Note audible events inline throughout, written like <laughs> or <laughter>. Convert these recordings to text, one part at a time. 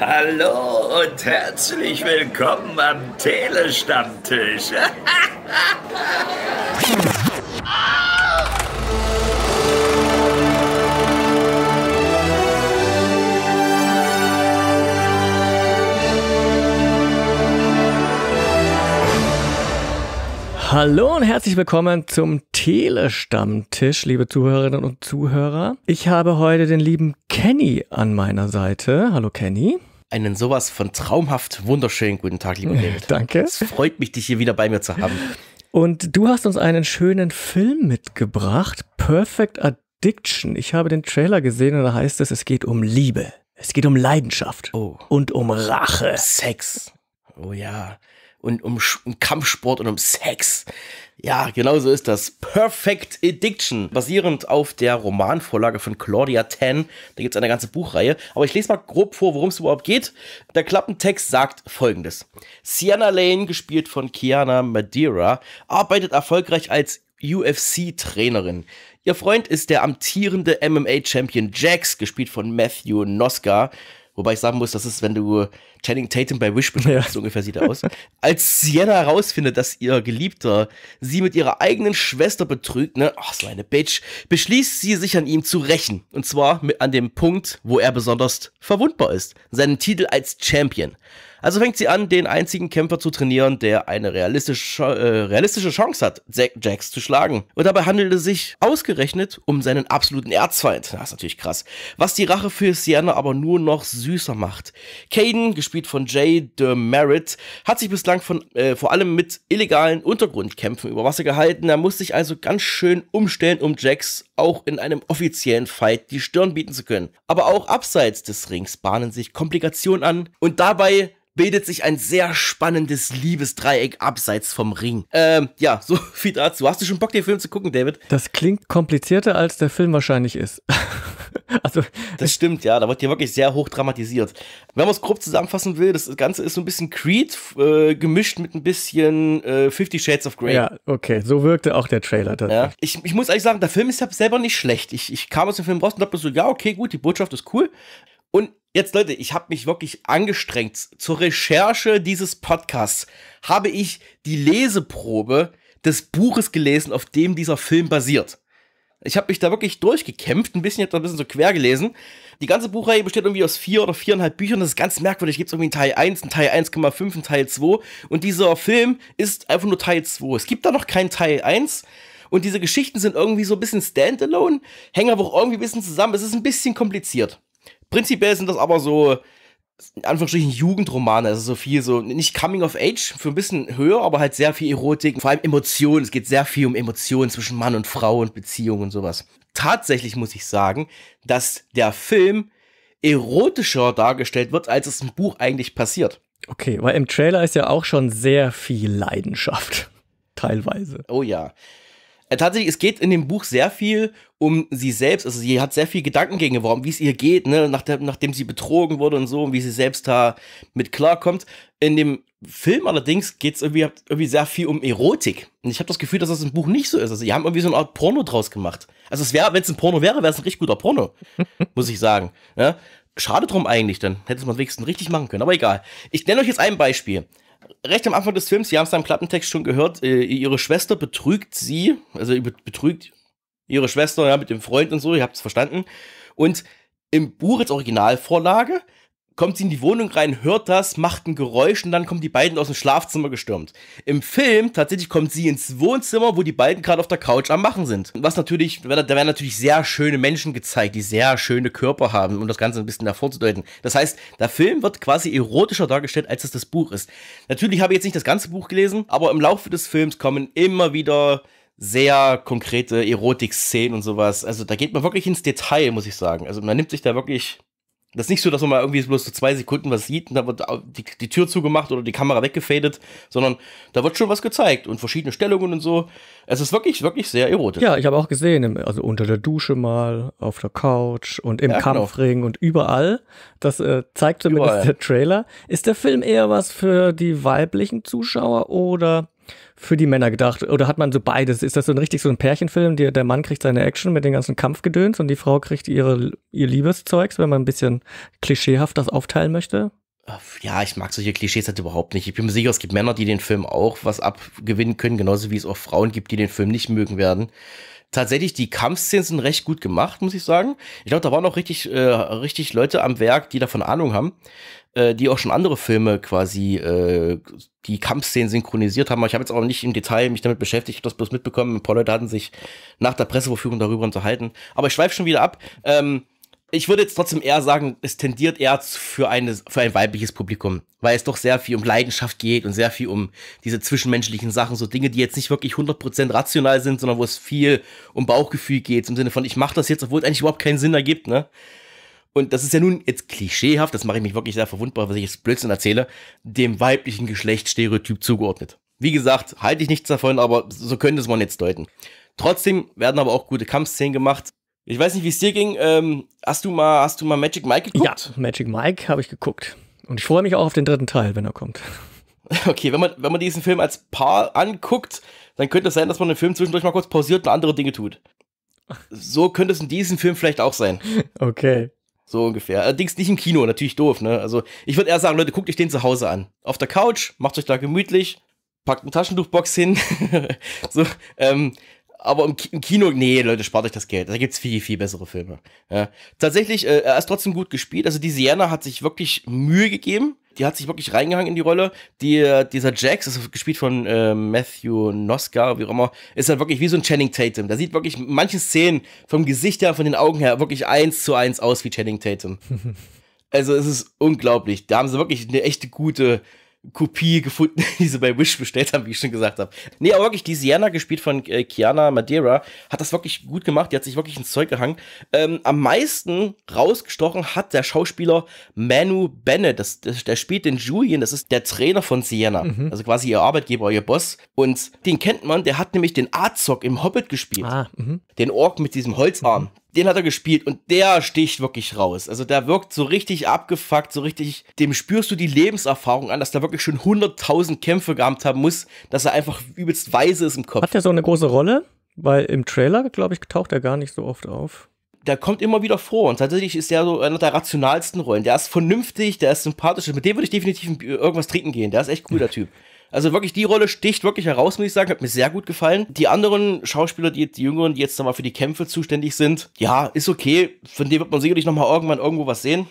Hallo und herzlich willkommen am Telestammtisch. Hallo und herzlich willkommen zum Telestammtisch, liebe Zuhörerinnen und Zuhörer. Ich habe heute den lieben Kenny an meiner Seite. Hallo Kenny. Einen sowas von traumhaft wunderschönen guten Tag, lieber David. <laughs> Danke. Es freut mich, dich hier wieder bei mir zu haben. Und du hast uns einen schönen Film mitgebracht, Perfect Addiction. Ich habe den Trailer gesehen und da heißt es, es geht um Liebe. Es geht um Leidenschaft. Oh. Und um Rache. Sex. Oh ja. Und um, um, Kampfsport und um Sex. Ja, genau so ist das. Perfect Addiction. Basierend auf der Romanvorlage von Claudia Tan. Da gibt es eine ganze Buchreihe. Aber ich lese mal grob vor, worum es überhaupt geht. Der Klappentext sagt folgendes. Sienna Lane, gespielt von Kiana Madeira, arbeitet erfolgreich als UFC-Trainerin. Ihr Freund ist der amtierende MMA-Champion Jax, gespielt von Matthew Noska. Wobei ich sagen muss, das ist, wenn du Channing Tatum bei Wish beschreibst, ja. so ungefähr sieht er aus. Als Sienna herausfindet, dass ihr Geliebter sie mit ihrer eigenen Schwester betrügt, ne, ach, so eine Bitch, beschließt sie sich an ihm zu rächen. Und zwar mit, an dem Punkt, wo er besonders verwundbar ist. Seinen Titel als Champion. Also fängt sie an, den einzigen Kämpfer zu trainieren, der eine realistische, äh, realistische Chance hat, Jax zu schlagen. Und dabei handelt es sich ausgerechnet um seinen absoluten Erzfeind. Das ist natürlich krass. Was die Rache für Sienna aber nur noch süßer macht. Caden, gespielt von Jay de Merritt, hat sich bislang von, äh, vor allem mit illegalen Untergrundkämpfen über Wasser gehalten. Er muss sich also ganz schön umstellen, um Jax auch in einem offiziellen Fight die Stirn bieten zu können. Aber auch abseits des Rings bahnen sich Komplikationen an und dabei bildet sich ein sehr spannendes Liebesdreieck abseits vom Ring. Ähm, ja, <laughs> so viel dazu. Hast du schon Bock, den Film zu gucken, David? Das klingt komplizierter, als der Film wahrscheinlich ist. <laughs> also, das stimmt, ja. Da wird hier wirklich sehr hoch dramatisiert. Wenn man es grob zusammenfassen will, das Ganze ist so ein bisschen Creed äh, gemischt mit ein bisschen äh, Fifty Shades of Grey. Ja, okay. So wirkte auch der Trailer. Ja. Ich, ich muss ehrlich sagen, der Film ist ja selber nicht schlecht. Ich, ich kam aus dem Film raus und dachte so, ja, okay, gut, die Botschaft ist cool. Und Jetzt Leute, ich habe mich wirklich angestrengt. Zur Recherche dieses Podcasts habe ich die Leseprobe des Buches gelesen, auf dem dieser Film basiert. Ich habe mich da wirklich durchgekämpft, ein bisschen, ich ein bisschen so quer gelesen. Die ganze Buchreihe besteht irgendwie aus vier oder viereinhalb Büchern. Das ist ganz merkwürdig. Gibt es irgendwie einen Teil 1, einen Teil 1,5, einen Teil 2. Und dieser Film ist einfach nur Teil 2. Es gibt da noch keinen Teil 1. Und diese Geschichten sind irgendwie so ein bisschen standalone, hängen aber auch irgendwie ein bisschen zusammen. Es ist ein bisschen kompliziert. Prinzipiell sind das aber so, in Anführungsstrichen, Jugendromane, also so viel so, nicht Coming of Age, für ein bisschen höher, aber halt sehr viel Erotik, vor allem Emotionen. Es geht sehr viel um Emotionen zwischen Mann und Frau und Beziehungen und sowas. Tatsächlich muss ich sagen, dass der Film erotischer dargestellt wird, als es im Buch eigentlich passiert. Okay, weil im Trailer ist ja auch schon sehr viel Leidenschaft. <laughs> Teilweise. Oh ja. Äh, tatsächlich, es geht in dem Buch sehr viel um sie selbst. Also sie hat sehr viel Gedankengänge, warum, wie es ihr geht, ne, nach der, nachdem sie betrogen wurde und so, und wie sie selbst da mit klarkommt. In dem Film allerdings geht es irgendwie, irgendwie sehr viel um Erotik. Und ich habe das Gefühl, dass das im Buch nicht so ist. Also die haben irgendwie so eine Art Porno draus gemacht. Also es wäre, wenn es ein Porno wäre, wäre es ein richtig guter Porno, <laughs> muss ich sagen. Ja? Schade drum eigentlich, dann hätte man wenigstens richtig machen können. Aber egal. Ich nenne euch jetzt ein Beispiel recht am Anfang des Films, Sie haben es im Klappentext schon gehört, äh, ihre Schwester betrügt sie, also betrügt ihre Schwester ja, mit dem Freund und so, ihr habt es verstanden. Und im Buch als Originalvorlage kommt sie in die Wohnung rein, hört das, macht ein Geräusch und dann kommen die beiden aus dem Schlafzimmer gestürmt. Im Film tatsächlich kommt sie ins Wohnzimmer, wo die beiden gerade auf der Couch am Machen sind. Was natürlich, da werden natürlich sehr schöne Menschen gezeigt, die sehr schöne Körper haben, um das Ganze ein bisschen hervorzudeuten. Das heißt, der Film wird quasi erotischer dargestellt, als es das Buch ist. Natürlich habe ich jetzt nicht das ganze Buch gelesen, aber im Laufe des Films kommen immer wieder sehr konkrete Erotik-Szenen und sowas. Also da geht man wirklich ins Detail, muss ich sagen. Also man nimmt sich da wirklich. Das ist nicht so, dass man mal irgendwie bloß so zwei Sekunden was sieht und da wird die, die Tür zugemacht oder die Kamera weggefadet, sondern da wird schon was gezeigt und verschiedene Stellungen und so. Es ist wirklich, wirklich sehr erotisch. Ja, ich habe auch gesehen, also unter der Dusche mal, auf der Couch und im ja, genau. Kampfring genau. und überall. Das äh, zeigt zumindest überall. der Trailer. Ist der Film eher was für die weiblichen Zuschauer oder für die Männer gedacht? Oder hat man so beides? Ist das so ein richtig so ein Pärchenfilm? Der, der Mann kriegt seine Action mit den ganzen Kampfgedöns und die Frau kriegt ihre, ihr Liebeszeugs, wenn man ein bisschen klischeehaft das aufteilen möchte? Ja, ich mag solche Klischees halt überhaupt nicht. Ich bin mir sicher, es gibt Männer, die den Film auch was abgewinnen können, genauso wie es auch Frauen gibt, die den Film nicht mögen werden tatsächlich die Kampfszenen sind recht gut gemacht, muss ich sagen. Ich glaube, da waren auch richtig, äh, richtig Leute am Werk, die davon Ahnung haben, äh, die auch schon andere Filme quasi äh, die Kampfszenen synchronisiert haben. Ich habe jetzt auch nicht im Detail mich damit beschäftigt, ich das bloß mitbekommen. Ein paar Leute hatten sich nach der Pressevorführung darüber unterhalten. Aber ich schweife schon wieder ab. Ähm, ich würde jetzt trotzdem eher sagen, es tendiert eher für, eine, für ein weibliches Publikum, weil es doch sehr viel um Leidenschaft geht und sehr viel um diese zwischenmenschlichen Sachen, so Dinge, die jetzt nicht wirklich 100% rational sind, sondern wo es viel um Bauchgefühl geht, im Sinne von, ich mache das jetzt, obwohl es eigentlich überhaupt keinen Sinn ergibt, ne? Und das ist ja nun jetzt klischeehaft, das mache ich mich wirklich sehr verwundbar, was ich jetzt Blödsinn erzähle, dem weiblichen Geschlechtsstereotyp zugeordnet. Wie gesagt, halte ich nichts davon, aber so könnte es man jetzt deuten. Trotzdem werden aber auch gute Kampfszenen gemacht. Ich weiß nicht, wie es dir ging. Ähm, hast du mal, hast du mal Magic Mike geguckt? Ja, Magic Mike habe ich geguckt. Und ich freue mich auch auf den dritten Teil, wenn er kommt. <laughs> Okay, wenn man, wenn man diesen Film als Paar anguckt, dann könnte es sein, dass man den Film zwischendurch mal kurz pausiert und andere Dinge tut. So könnte es in diesem Film vielleicht auch sein. <laughs> Okay. So ungefähr. Allerdings nicht im Kino, natürlich doof, ne? Also, ich würde eher sagen, Leute, guckt euch den zu Hause an. Auf der Couch, macht euch da gemütlich, packt eine Taschentuchbox hin. <laughs> so, ähm, aber im, Kino, nee, Leute, spart euch das Geld. Da gibt's viel, viel bessere Filme. Ja. Tatsächlich, äh, er ist trotzdem gut gespielt. Also die Sienna hat sich wirklich Mühe gegeben. Die hat sich wirklich reingehangen in die Rolle. Die, äh, dieser Jax, das ist gespielt von äh, Matthew Noska, wie auch immer, ist halt wirklich wie so ein Channing Tatum. Da sieht wirklich manche Szenen vom Gesicht her, von den Augen her, wirklich eins zu eins aus wie Channing Tatum. <laughs> also es ist unglaublich. Da haben sie wirklich eine echte gute Kopie gefunden, <laughs> die sie bei Wish bestellt haben, wie ich schon gesagt habe. Nee, aber wirklich, die Sienna, gespielt von äh, Kiana Madeira, hat das wirklich gut gemacht. Die hat sich wirklich ins Zeug gehangen. Ähm, am meisten rausgestochen hat der Schauspieler Manu Bennett. Das, das, der spielt den Julian, das ist der Trainer von Sienna. Mhm. Also quasi ihr Arbeitgeber, ihr Boss. Und den kennt man, der hat nämlich den Azog im Hobbit gespielt. Ah, mhm. den Ork mit diesem Holzarm. Mhm den hat er gespielt und der sticht wirklich raus. Also der wirkt so richtig abgefuckt, so richtig, dem spürst du die Lebenserfahrung an, dass der wirklich schon 100.000 Kämpfe gehabt haben muss, dass er einfach übelst weise ist im Kopf. Hat der so eine große Rolle? Weil im Trailer, glaube ich, taucht er gar nicht so oft auf. Der kommt immer wieder vor und tatsächlich ist er so einer der rationalsten Rollen. Der ist vernünftig, der ist sympathisch. Mit dem würde ich definitiv irgendwas trinken gehen. Der ist echt cool, der Typ. Also wirklich, die Rolle sticht wirklich heraus, muss ich sagen. Hat mir sehr gut gefallen. Die anderen Schauspieler, die, die Jüngeren, die jetzt nochmal für die Kämpfe zuständig sind, ja, ist okay. Von denen wird man sicherlich nochmal irgendwann irgendwo was sehen.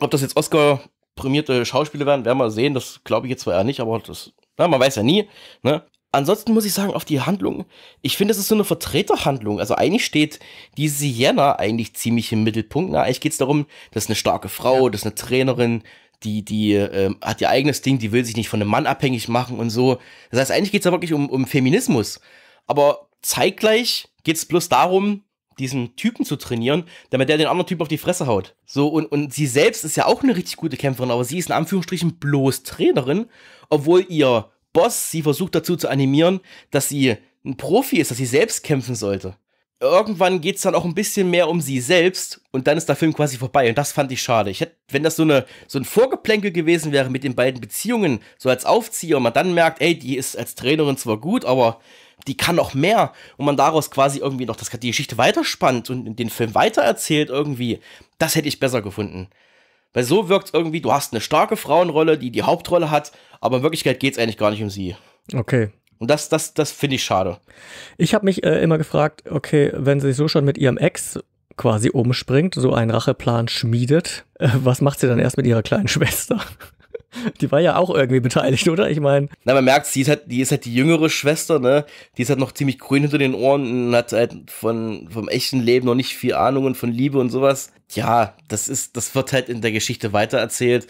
Ob das jetzt Oscar prämierte Schauspieler werden, werden wir sehen. Das glaube ich jetzt zwar eher nicht, aber das, na, man weiß ja nie. Ne? Ansonsten muss ich sagen, auf die Handlung, ich finde, es ist so eine Vertreterhandlung. Also eigentlich steht die Sienna eigentlich ziemlich im Mittelpunkt. Na, eigentlich geht es darum, das ist eine starke Frau, das ist eine Trainerin, die, die äh, hat ihr eigenes Ding, die will sich nicht von einem Mann abhängig machen und so. Das heißt, eigentlich geht's ja wirklich um, um Feminismus. Aber zeitgleich geht's bloß darum, diesen Typen zu trainieren, damit der den anderen Typ auf die Fresse haut. So, und, und sie selbst ist ja auch eine richtig gute Kämpferin, aber sie ist in Anführungsstrichen bloß Trainerin, obwohl ihr Boss sie versucht dazu zu animieren, dass sie ein Profi ist, dass sie selbst kämpfen sollte irgendwann geht's dann auch ein bisschen mehr um sie selbst und dann ist der Film quasi vorbei und das fand ich schade. Ich hätte, wenn das so eine so ein Vorgeplänkel gewesen wäre mit den beiden Beziehungen, so als Aufzieher und man dann merkt, ey, die ist als Trainerin zwar gut, aber die kann noch mehr und man daraus quasi irgendwie noch das, die Geschichte weiterspannt und den Film weitererzählt irgendwie, das hätte ich besser gefunden. Weil so wirkt irgendwie, du hast eine starke Frauenrolle, die die Hauptrolle hat, aber in Wirklichkeit geht's eigentlich gar nicht um sie. Okay, und das, das, das finde ich schade. Ich habe mich äh, immer gefragt, okay, wenn sie so schon mit ihrem Ex quasi umspringt, so einen Racheplan schmiedet, äh, was macht sie dann erst mit ihrer kleinen <laughs> Schwester? Die war ja auch irgendwie beteiligt, oder? Ich meine. Na, man merkt, sie ist halt, die ist halt die jüngere Schwester, ne? Die ist halt noch ziemlich grün hinter den Ohren und hat halt von, vom echten Leben noch nicht viel Ahnung und von Liebe und sowas. Ja, das ist, das wird halt in der Geschichte weitererzählt.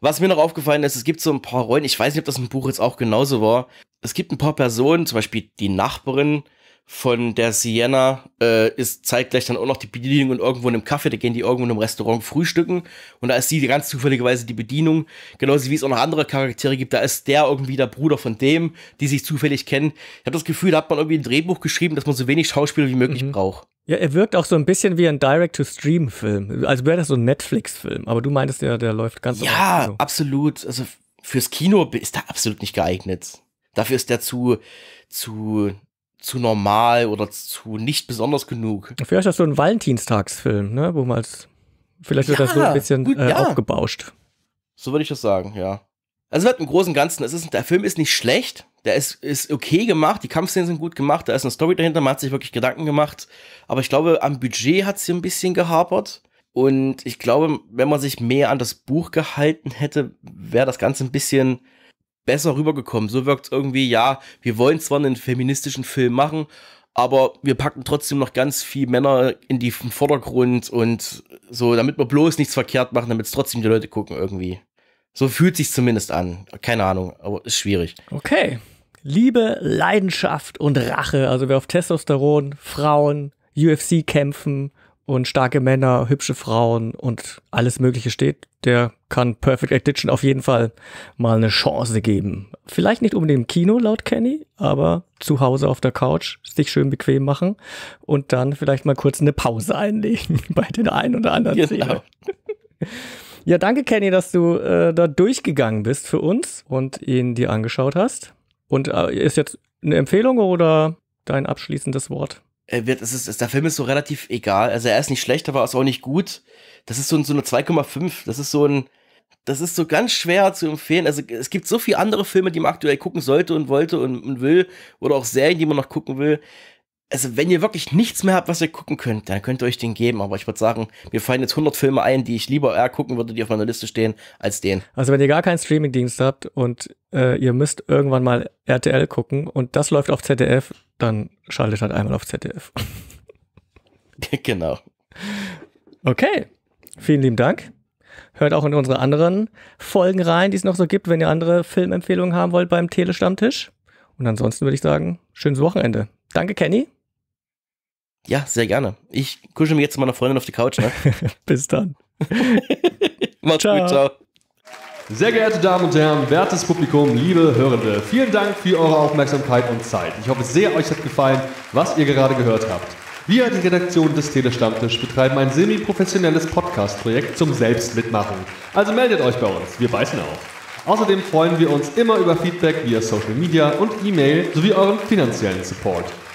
Was mir noch aufgefallen ist, es gibt so ein paar Rollen, ich weiß nicht, ob das im Buch jetzt auch genauso war, es gibt ein paar Personen, zum Beispiel die Nachbarin von der Sienna äh, ist zeitgleich dann auch noch die Bedienung und irgendwo in einem Café, da gehen die irgendwo in einem Restaurant frühstücken und da ist sie ganz zufälligerweise die Bedienung, genauso wie es auch noch andere Charaktere gibt, da ist der irgendwie der Bruder von dem, die sich zufällig kennen. Ich habe das Gefühl, da hat man irgendwie ein Drehbuch geschrieben, dass man so wenig Schauspieler wie möglich mhm. braucht. Ja, er wirkt auch so ein bisschen wie ein Direct-to-Stream-Film. Also wäre das so ein Netflix-Film. Aber du meintest ja, der läuft ganz Ja, so. absolut. Also fürs Kino ist der absolut nicht geeignet Dafür ist der zu, zu, zu normal oder zu nicht besonders genug. Vielleicht hast du einen Valentinstagsfilm, ne? Wo man als, vielleicht wird Ja, das so ein bisschen gut, äh, ja. aufgebauscht. So würde ich das sagen, ja. Also im Großen und Ganzen, es ist, der Film ist nicht schlecht, der ist, ist okay gemacht, die Kampfszenen sind gut gemacht, da ist eine Story dahinter, man hat sich wirklich Gedanken gemacht, aber ich glaube, am Budget hat es hier ein bisschen gehapert und ich glaube, wenn man sich mehr an das Buch gehalten hätte, wäre das Ganze ein bisschen besser rübergekommen. So wirkt es irgendwie, ja, wir wollen zwar einen feministischen Film machen, aber wir packen trotzdem noch ganz viel Männer in im Vordergrund und so, damit wir bloß nichts verkehrt machen, damit es trotzdem die Leute gucken irgendwie. So fühlt sich zumindest an. Keine Ahnung, aber ist schwierig. Okay. Liebe, Leidenschaft und Rache. Also wer auf Testosteron, Frauen, UFC kämpfen und starke Männer, hübsche Frauen und alles Mögliche steht, der kann Perfect Addiction auf jeden Fall mal eine Chance geben. Vielleicht nicht unbedingt im Kino laut Kenny, aber zu Hause auf der Couch sich schön bequem machen und dann vielleicht mal kurz eine Pause einlegen <laughs> bei den einen oder anderen Genau. Szenen. <laughs> Ja, danke Kenny, dass du äh, da durchgegangen bist für uns und ihn dir angeschaut hast. Und äh, ist jetzt eine Empfehlung oder dein abschließendes Wort? Er wird, es ist, der Film ist so relativ egal. Also er ist nicht schlecht, aber er ist auch nicht gut. Das ist so, so eine 2,5. Das ist so ein, das ist so ganz schwer zu empfehlen. Also es gibt so viele andere Filme, die man aktuell gucken sollte und wollte und, und will. Oder auch Serien, die man noch gucken will. Also wenn ihr wirklich nichts mehr habt, was ihr gucken könnt, dann könnt ihr euch den geben. Aber ich würde sagen, mir fallen jetzt 100 Filme ein, die ich lieber eher gucken würde, die auf meiner Liste stehen, als den. Also wenn ihr gar keinen Streamingdienst habt und äh, ihr müsst irgendwann mal RTL gucken und das läuft auf ZDF, dann schaltet halt einmal auf ZDF. <laughs> genau. Okay, vielen lieben Dank. Hört auch in unsere anderen Folgen rein, die es noch so gibt, wenn ihr andere Filmempfehlungen haben wollt beim Telestammtisch. Und ansonsten würde ich sagen, schönes Wochenende. Danke, Kenny. Ja, sehr gerne. Ich kuschel mir jetzt zu meiner Freundin auf die Couch. Ne? <laughs> Bis dann. <laughs> Macht's Ciao. gut, ciao. Sehr geehrte Damen und Herren, wertes Publikum, liebe Hörende, vielen Dank für eure Aufmerksamkeit und Zeit. Ich hoffe sehr, euch hat gefallen, was ihr gerade gehört habt. Wir, die Redaktion des Telestammtisch, betreiben ein semi-professionelles Podcast-Projekt zum Selbstmitmachen. Also meldet euch bei uns, wir beißen auf. Außerdem freuen wir uns immer über Feedback via Social Media und E-Mail sowie euren finanziellen Support.